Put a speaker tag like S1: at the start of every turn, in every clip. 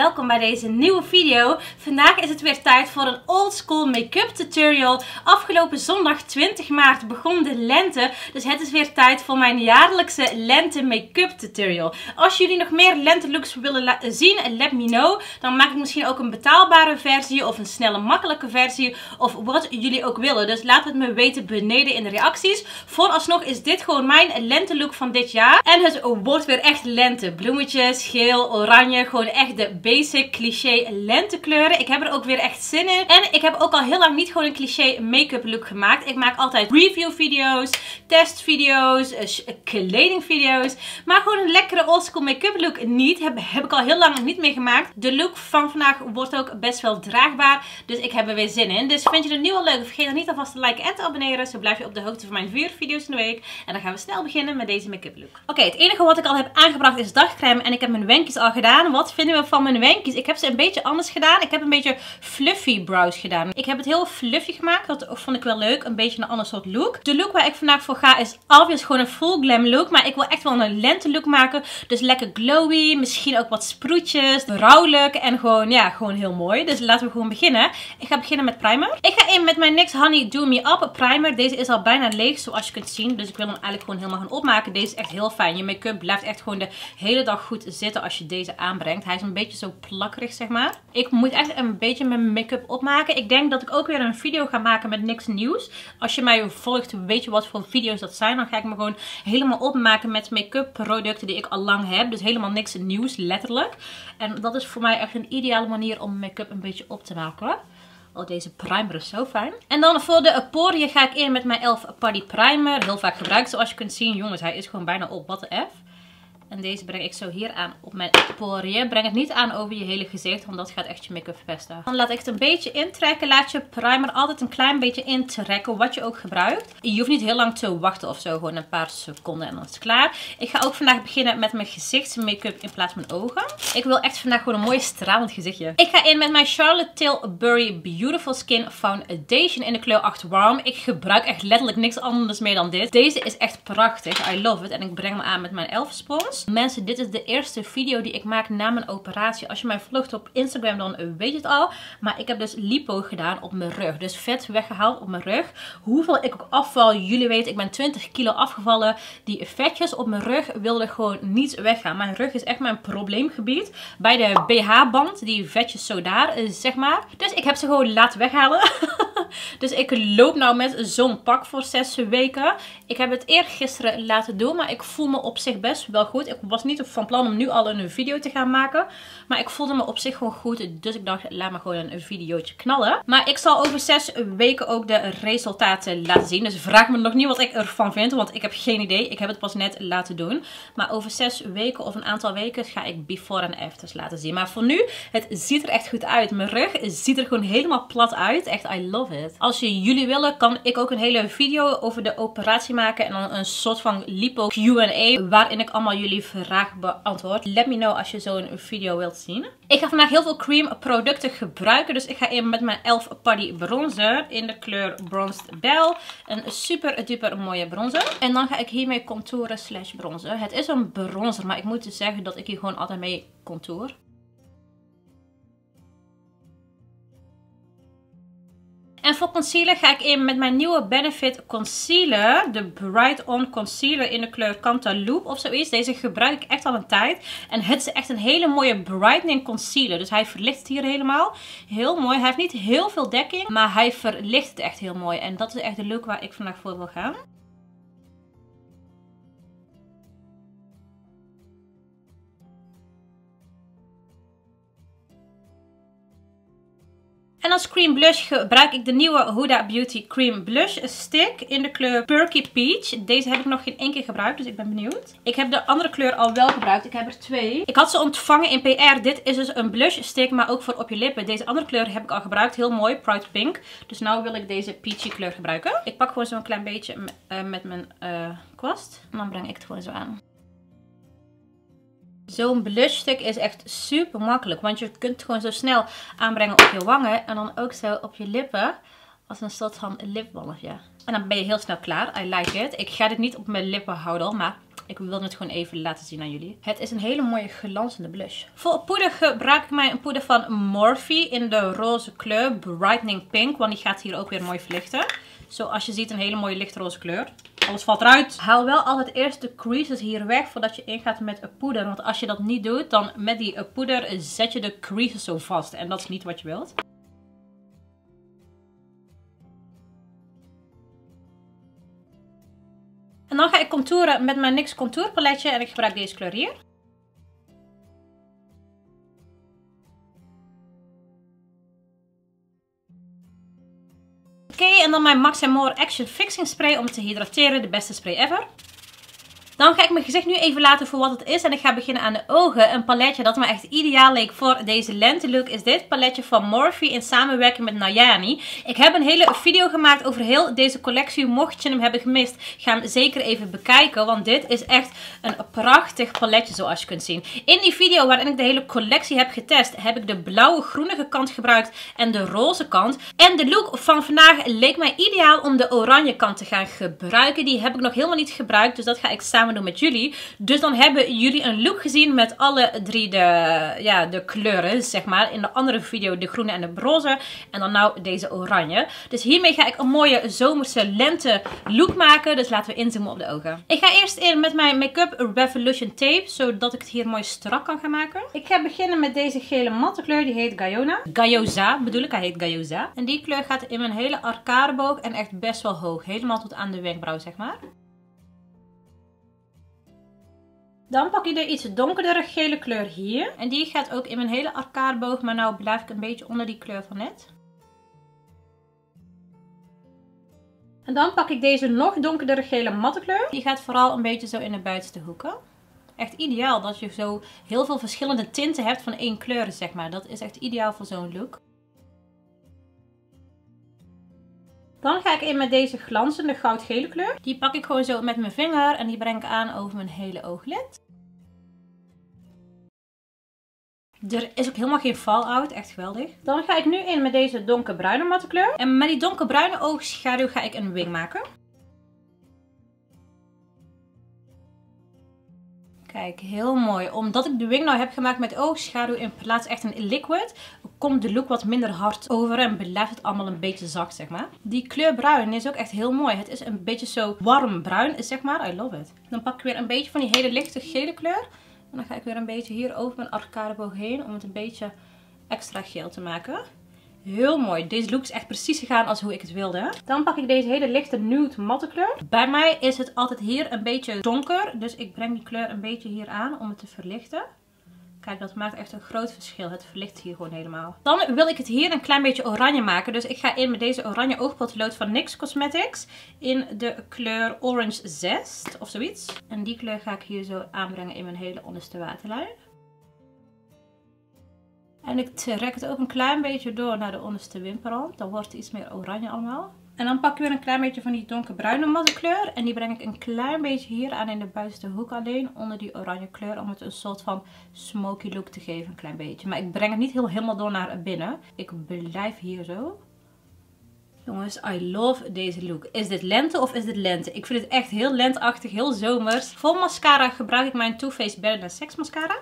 S1: welkom bij deze nieuwe video. Vandaag is het weer tijd voor een oldschool make-up tutorial. Afgelopen zondag 20 maart begon de lente, dus het is weer tijd voor mijn jaarlijkse lente make-up tutorial. Als jullie nog meer lente looks willen zien, let me know. Dan maak ik misschien ook een betaalbare versie of een snelle makkelijke versie of wat jullie ook willen. Dus laat het me weten beneden in de reacties. Vooralsnog is dit gewoon mijn lente look van dit jaar. En het wordt weer echt lente. Bloemetjes, geel, oranje, gewoon echt de basic cliché lentekleuren. Ik heb er ook weer echt zin in. En ik heb ook al heel lang niet gewoon een cliché make-up look gemaakt. Ik maak altijd review video's, testvideo's, uh, kledingvideo's. Maar gewoon een lekkere oldschool make-up look niet. Heb, heb ik al heel lang niet meer gemaakt. De look van vandaag wordt ook best wel draagbaar. Dus ik heb er weer zin in. Dus vind je het nu al leuk? Vergeet dan niet alvast te liken en te abonneren. Zo blijf je op de hoogte van mijn vier video's in de week. En dan gaan we snel beginnen met deze make-up look. Oké, het enige wat ik al heb aangebracht is dagcreme. En ik heb mijn wenkjes al gedaan. Wat vinden we van mijn wenkjes? Ik heb ze een beetje anders gedaan. Ik heb een beetje fluffy brows gedaan. Ik heb het heel fluffy gemaakt. Dat vond ik wel leuk. Een beetje een ander soort look. De look waar ik vandaag voor ga is obvious gewoon een full glam look. Maar ik wil echt wel een lente look maken. Dus lekker glowy. Misschien ook wat sproetjes. Vrouwelijk. En gewoon, ja, gewoon heel mooi. Dus laten we gewoon beginnen. Ik ga beginnen met primer. Ik ga in met mijn NYX Honey Do Me Up primer. Deze is al bijna leeg zoals je kunt zien. Dus ik wil hem eigenlijk gewoon helemaal gaan opmaken. Deze is echt heel fijn. Je make-up blijft echt gewoon de hele dag goed zitten als je deze aanbrengt. Hij is een beetje zo plakkerig, zeg maar. Ik moet echt een beetje mijn make-up opmaken. Ik denk dat ik ook weer een video ga maken met niks nieuws. Als je mij volgt, weet je wat voor video's dat zijn. Dan ga ik me gewoon helemaal opmaken met make-up producten die ik al lang heb. Dus helemaal niks nieuws, letterlijk. En dat is voor mij echt een ideale manier om make-up een beetje op te maken. Oh, deze primer is zo fijn. En dan voor de poriën ga ik in met mijn Elf Party Primer. Heel vaak gebruikt, zoals je kunt zien. Jongens, hij is gewoon bijna op. Wat de F. En deze breng ik zo hier aan op mijn poriën. Breng het niet aan over je hele gezicht, want dat gaat echt je make-up verpesten. Dan laat ik het een beetje intrekken. Laat je primer altijd een klein beetje intrekken, wat je ook gebruikt. Je hoeft niet heel lang te wachten of zo, gewoon een paar seconden en dan is het klaar. Ik ga ook vandaag beginnen met mijn gezichtsmake-up in plaats van mijn ogen. Ik wil echt vandaag gewoon een mooi stralend gezichtje. Ik ga in met mijn Charlotte Tilbury Beautiful Skin Foundation in de kleur 8 Warm. Ik gebruik echt letterlijk niks anders meer dan dit. Deze is echt prachtig. I love it. En ik breng hem aan met mijn elf spons. Mensen, dit is de eerste video die ik maak na mijn operatie. Als je mij volgt op Instagram, dan weet je het al. Maar ik heb dus lipo gedaan op mijn rug. Dus vet weggehaald op mijn rug. Hoeveel ik ook afval, jullie weten, ik ben 20 kilo afgevallen. Die vetjes op mijn rug wilden gewoon niet weggaan. Mijn rug is echt mijn probleemgebied. Bij de BH-band, die vetjes zo daar, eh, zeg maar. Dus ik heb ze gewoon laten weghalen. dus ik loop nou met zo'n pak voor 6 weken. Ik heb het eergisteren laten doen, maar ik voel me op zich best wel goed. Ik was niet van plan om nu al een video te gaan maken. Maar ik voelde me op zich gewoon goed. Dus ik dacht, laat me gewoon een videootje knallen. Maar ik zal over zes weken ook de resultaten laten zien. Dus vraag me nog niet wat ik ervan vind. Want ik heb geen idee. Ik heb het pas net laten doen. Maar over zes weken of een aantal weken ga ik before en afters laten zien. Maar voor nu, het ziet er echt goed uit. Mijn rug ziet er gewoon helemaal plat uit. Echt, I love it. Als jullie willen, kan ik ook een hele video over de operatie maken. En dan een soort van lipo Q&A. Waarin ik allemaal jullie vragen beantwoord. Let me know als je zo'n video wilt zien. Ik ga vandaag heel veel cream producten gebruiken. Dus ik ga in met mijn Elf Party bronzer in de kleur Bronzed Bell. Een super duper mooie bronzer. En dan ga ik hiermee contouren slash bronzen. Het is een bronzer, maar ik moet dus zeggen dat ik hier gewoon altijd mee contour. En voor concealer ga ik in met mijn nieuwe Benefit Concealer. De Bright On Concealer in de kleur Cantaloupe of zoiets. Deze gebruik ik echt al een tijd. En het is echt een hele mooie brightening concealer. Dus hij verlicht hier helemaal. Heel mooi. Hij heeft niet heel veel dekking. Maar hij verlicht het echt heel mooi. En dat is echt de look waar ik vandaag voor wil gaan. En als cream blush gebruik ik de nieuwe Huda Beauty Cream Blush Stick in de kleur Perky Peach. Deze heb ik nog geen één keer gebruikt, dus ik ben benieuwd. Ik heb de andere kleur al wel gebruikt. Ik heb er twee. Ik had ze ontvangen in PR. Dit is dus een blush stick, maar ook voor op je lippen. Deze andere kleur heb ik al gebruikt. Heel mooi, Proud Pink. Dus nu wil ik deze peachy kleur gebruiken. Ik pak gewoon zo'n klein beetje uh, met mijn uh, kwast. En dan breng ik het gewoon zo aan. Zo'n blushstick is echt super makkelijk. Want je kunt het gewoon zo snel aanbrengen op je wangen. En dan ook zo op je lippen. Als een soort van lipballetje. En dan ben je heel snel klaar. I like it. Ik ga dit niet op mijn lippen houden. Maar Ik wil het gewoon even laten zien aan jullie. Het is een hele mooie glanzende blush. Voor poeder gebruik ik mij een poeder van Morphe in de roze kleur Brightening Pink. Want die gaat hier ook weer mooi verlichten. Zoals je ziet een hele mooie lichtroze kleur. Alles valt eruit. Haal wel altijd eerst de creases hier weg voordat je ingaat met een poeder. Want als je dat niet doet, dan met die poeder zet je de creases zo vast. En dat is niet wat je wilt. En dan ga ik contouren met mijn NYX Contour paletje en ik gebruik deze kleur hier. En dan mijn Max More Action Fixing Spray om te hydrateren. De beste spray ever. Dan ga ik mijn gezicht nu even laten voor wat het is. En ik ga beginnen aan de ogen. Een paletje dat me echt ideaal leek voor deze lente look is dit paletje van Morphe in samenwerking met Nayani. Ik heb een hele video gemaakt over heel deze collectie. Mocht je hem hebben gemist, ga hem zeker even bekijken. Want dit is echt een prachtig paletje zoals je kunt zien. In die video waarin ik de hele collectie heb getest, heb ik de blauwe groenige kant gebruikt en de roze kant. En de look van vandaag leek mij ideaal om de oranje kant te gaan gebruiken. Die heb ik nog helemaal niet gebruikt, dus dat ga ik samen doen met jullie. Dus dan hebben jullie een look gezien met alle drie de, ja, de kleuren, zeg maar. In de andere video de groene en de roze. En dan nou deze oranje. Dus hiermee ga ik een mooie zomerse lente look maken. Dus laten we inzoomen op de ogen. Ik ga eerst in met mijn Make-up Revolution tape. Zodat ik het hier mooi strak kan gaan maken. Ik ga beginnen met deze gele matte kleur. Die heet Gayona. Gayoza bedoel ik. Hij heet Gayoza. En die kleur gaat in mijn hele arcadeboog. En echt best wel hoog. Helemaal tot aan de wenkbrauw zeg maar. Dan pak ik de iets donkerdere gele kleur hier. En die gaat ook in mijn hele arcadeboog. Maar nou blijf ik een beetje onder die kleur van net. En dan pak ik deze nog donkerdere gele matte kleur. Die gaat vooral een beetje zo in de buitenste hoeken. Echt ideaal dat je zo heel veel verschillende tinten hebt van één kleur, zeg maar. Dat is echt ideaal voor zo'n look. Dan ga ik in met deze glanzende goudgele kleur. Die pak ik gewoon zo met mijn vinger en die breng ik aan over mijn hele ooglid. Er is ook helemaal geen fallout, echt geweldig. Dan ga ik nu in met deze donkerbruine matte kleur. En met die donkerbruine oogschaduw ga ik een wing maken. Kijk, heel mooi. Omdat ik de wing nou heb gemaakt met oogschaduw in plaats echt een liquid, komt de look wat minder hard over en blijft het allemaal een beetje zacht, zeg maar. Die kleur bruin is ook echt heel mooi. Het is een beetje zo warm bruin, zeg maar. I love it. Dan pak ik weer een beetje van die hele lichte gele kleur. En dan ga ik weer een beetje hier over mijn arcadeboog heen om het een beetje extra geel te maken. Heel mooi. Deze look is echt precies gegaan als hoe ik het wilde. Dan pak ik deze hele lichte nude matte kleur. Bij mij is het altijd hier een beetje donker. Dus ik breng die kleur een beetje hier aan om het te verlichten. Kijk, dat maakt echt een groot verschil. Het verlicht hier gewoon helemaal. Dan wil ik het hier een klein beetje oranje maken. Dus ik ga in met deze oranje oogpotlood van NYX Cosmetics. In de kleur Orange Zest of zoiets. En die kleur ga ik hier zo aanbrengen in mijn hele onderste waterlijn. En ik trek het ook een klein beetje door naar de onderste wimperrand. Dan wordt het iets meer oranje allemaal. En dan pak ik weer een klein beetje van die donkerbruine matte kleur. En die breng ik een klein beetje hier aan in de buitenste hoek alleen. Onder die oranje kleur. Om het een soort van smoky look te geven. Een klein beetje. Maar ik breng het niet heel, helemaal door naar binnen. Ik blijf hier zo. Jongens, I love deze look. Is dit lente of is dit lente? Ik vind het echt heel lentachtig, heel zomers. Voor mascara gebruik ik mijn Too Faced Better Than Sex mascara.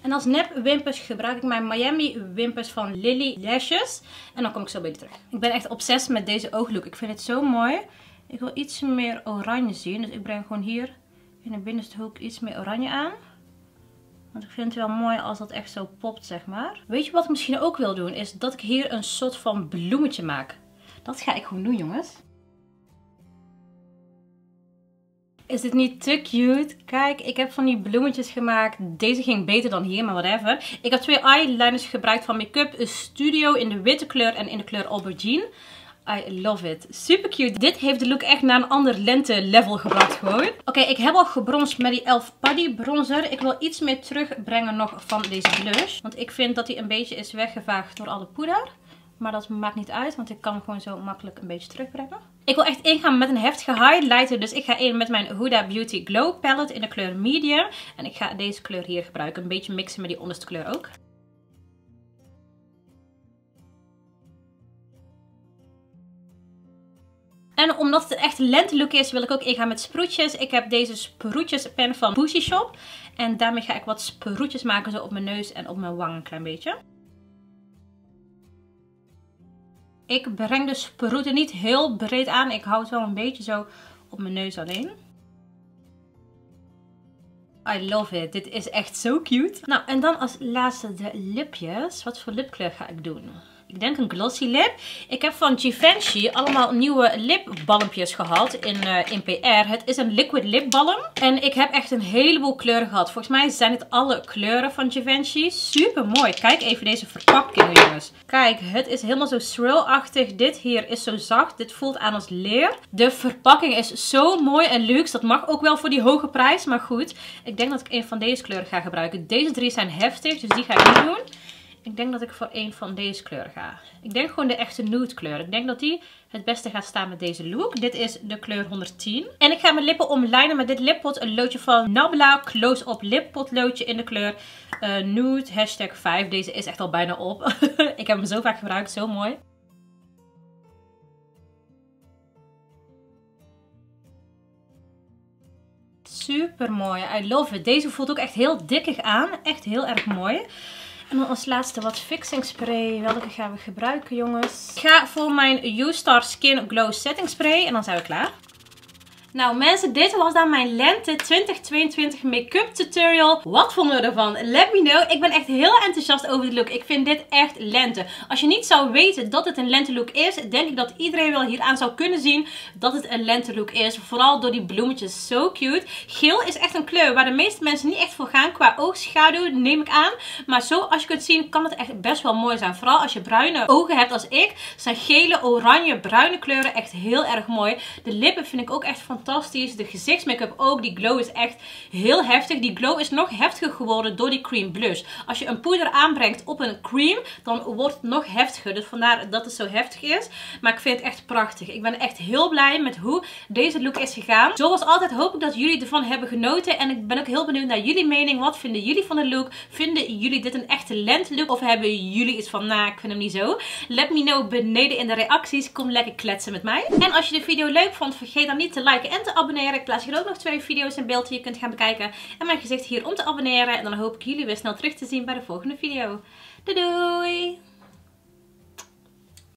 S1: En als nep wimpers gebruik ik mijn Miami wimpers van Lily Lashes. En dan kom ik zo bij terug. Ik ben echt obsessief met deze ooglook. Ik vind het zo mooi. Ik wil iets meer oranje zien. Dus ik breng gewoon hier in de binnenste hoek iets meer oranje aan. Want ik vind het wel mooi als dat echt zo popt, zeg maar. Weet je wat ik misschien ook wil doen? Is dat ik hier een soort van bloemetje maak. Dat ga ik gewoon doen, jongens. Is dit niet te cute? Kijk, ik heb van die bloemetjes gemaakt. Deze ging beter dan hier, maar whatever. Ik heb twee eyeliners gebruikt van Make-up Studio in de witte kleur en in de kleur Aubergine. I love it. Super cute. Dit heeft de look echt naar een ander lente level gebracht gewoon. Oké, ik heb al gebronst met die Elf Putty bronzer. Ik wil iets meer terugbrengen nog van deze blush. Want ik vind dat die een beetje is weggevaagd door alle poeder. Maar dat maakt niet uit, want ik kan hem gewoon zo makkelijk een beetje terugbrengen. Ik wil echt ingaan met een heftige highlighter. Dus ik ga in met mijn Huda Beauty Glow Palette in de kleur Medium. En ik ga deze kleur hier gebruiken. Een beetje mixen met die onderste kleur ook. En omdat het echt lentelook is, wil ik ook ingaan met sproetjes. Ik heb deze sproetjespen van Bushy Shop. En daarmee ga ik wat sproetjes maken zo op mijn neus en op mijn wang een klein beetje. Ik breng de sproeten niet heel breed aan. Ik hou het wel een beetje zo op mijn neus alleen. I love it. Dit is echt zo cute. Nou, en dan als laatste de lipjes. Wat voor lipkleur ga ik doen? Ik denk een glossy lip. Ik heb van Givenchy allemaal nieuwe lipbalmpjes gehad in, uh, in PR. Het is een liquid lipbalm. En ik heb echt een heleboel kleuren gehad. Volgens mij zijn het alle kleuren van Givenchy. Super mooi. Kijk even deze verpakking jongens. Kijk, het is helemaal zo swirl-achtig. Dit hier is zo zacht. Dit voelt aan als leer. De verpakking is zo mooi en luxe. Dat mag ook wel voor die hoge prijs. Maar goed, ik denk dat ik een van deze kleuren ga gebruiken. Deze drie zijn heftig, dus die ga ik niet doen. Ik denk dat ik voor een van deze kleuren ga. Ik denk gewoon de echte nude kleur. Ik denk dat die het beste gaat staan met deze look. Dit is de kleur 110. En ik ga mijn lippen omlijnen met dit lippot. Een loodje van Nabla Close Up Lippot loodje in de kleur uh, nude hashtag 5. Deze is echt al bijna op. ik heb hem zo vaak gebruikt. Zo mooi. Super mooi. I love it. Deze voelt ook echt heel dikkig aan. Echt heel erg mooi. En dan als laatste wat fixing spray. Welke gaan we gebruiken jongens? Ik ga voor mijn U-Star Skin Glow Setting Spray. En dan zijn we klaar. Nou mensen, dit was dan mijn lente 2022 make-up tutorial. Wat vonden we ervan? Let me know. Ik ben echt heel enthousiast over de look. Ik vind dit echt lente. Als je niet zou weten dat het een lente look is, denk ik dat iedereen wel hieraan zou kunnen zien dat het een lente look is. Vooral door die bloemetjes. Zo cute. Geel is echt een kleur waar de meeste mensen niet echt voor gaan qua oogschaduw, neem ik aan. Maar zo als je kunt zien kan het echt best wel mooi zijn. Vooral als je bruine ogen hebt als ik, zijn gele, oranje, bruine kleuren echt heel erg mooi. De lippen vind ik ook echt fantastisch fantastisch. De gezichtsmake-up ook. Die glow is echt heel heftig. Die glow is nog heftiger geworden door die cream blush. Als je een poeder aanbrengt op een cream, dan wordt het nog heftiger. Dus vandaar dat het zo heftig is. Maar ik vind het echt prachtig. Ik ben echt heel blij met hoe deze look is gegaan. Zoals altijd hoop ik dat jullie ervan hebben genoten. En ik ben ook heel benieuwd naar jullie mening. Wat vinden jullie van de look? Vinden jullie dit een echte lente look? Of hebben jullie iets van, nou, ik vind hem niet zo? Let me know beneden in de reacties. Kom lekker kletsen met mij. En als je de video leuk vond, vergeet dan niet te liken en te abonneren. Ik plaats hier ook nog twee video's in beeld die je kunt gaan bekijken. En mijn gezicht hier om te abonneren. En dan hoop ik jullie weer snel terug te zien bij de volgende video. Doei doei!